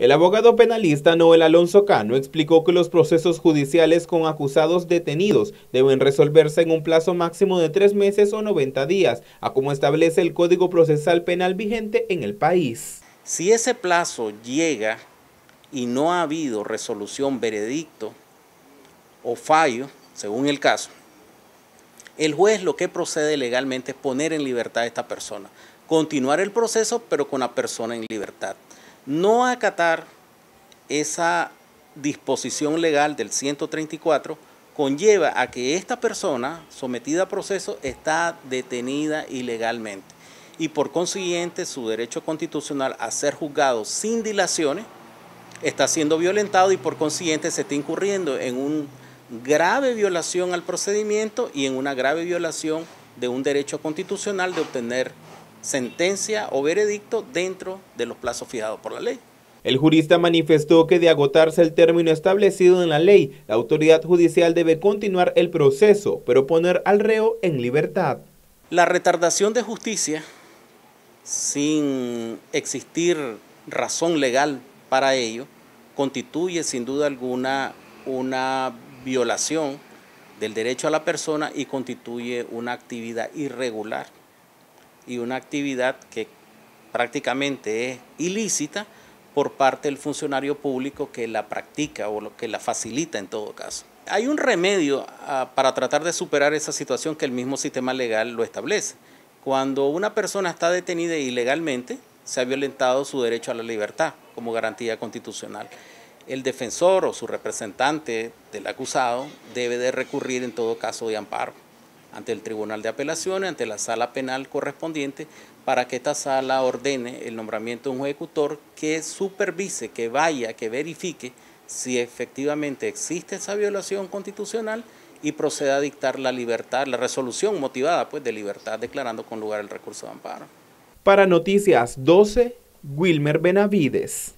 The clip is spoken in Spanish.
El abogado penalista Noel Alonso Cano explicó que los procesos judiciales con acusados detenidos deben resolverse en un plazo máximo de tres meses o 90 días, a como establece el Código Procesal Penal vigente en el país. Si ese plazo llega y no ha habido resolución, veredicto o fallo, según el caso, el juez lo que procede legalmente es poner en libertad a esta persona, continuar el proceso pero con la persona en libertad. No acatar esa disposición legal del 134 conlleva a que esta persona sometida a proceso está detenida ilegalmente y por consiguiente su derecho constitucional a ser juzgado sin dilaciones está siendo violentado y por consiguiente se está incurriendo en una grave violación al procedimiento y en una grave violación de un derecho constitucional de obtener sentencia o veredicto dentro de los plazos fijados por la ley. El jurista manifestó que de agotarse el término establecido en la ley, la autoridad judicial debe continuar el proceso, pero poner al reo en libertad. La retardación de justicia, sin existir razón legal para ello, constituye sin duda alguna una violación del derecho a la persona y constituye una actividad irregular y una actividad que prácticamente es ilícita por parte del funcionario público que la practica o lo que la facilita en todo caso. Hay un remedio ah, para tratar de superar esa situación que el mismo sistema legal lo establece. Cuando una persona está detenida ilegalmente, se ha violentado su derecho a la libertad como garantía constitucional. El defensor o su representante del acusado debe de recurrir en todo caso de amparo ante el Tribunal de Apelaciones, ante la sala penal correspondiente, para que esta sala ordene el nombramiento de un ejecutor que supervise, que vaya, que verifique si efectivamente existe esa violación constitucional y proceda a dictar la libertad, la resolución motivada pues de libertad, declarando con lugar el recurso de amparo. Para Noticias 12, Wilmer Benavides.